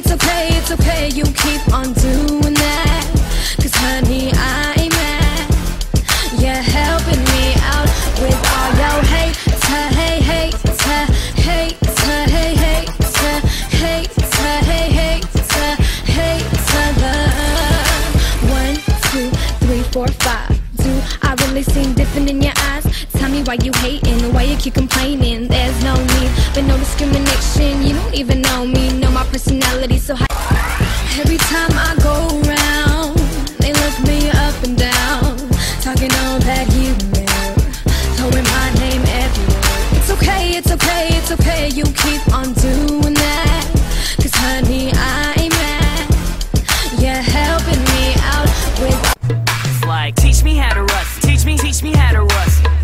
it's okay, it's okay, you keep on doing that. Cause honey, I ain't mad. You're helping me out with all your hate, hey, hate, hate, hey, hate, hate, hate, hate, love. One, two, three, four, five. Do I really seem different in your eyes? Tell me why you hating, why you keep complaining. There's no need personality so high. Every time I go around, they look me up and down, talking all that you know, throwing my name everywhere. It's okay, it's okay, it's okay, you keep on doing that. Cause honey, I'm. mad. You're helping me out with. It's like, teach me how to rust, teach me, teach me how to rust.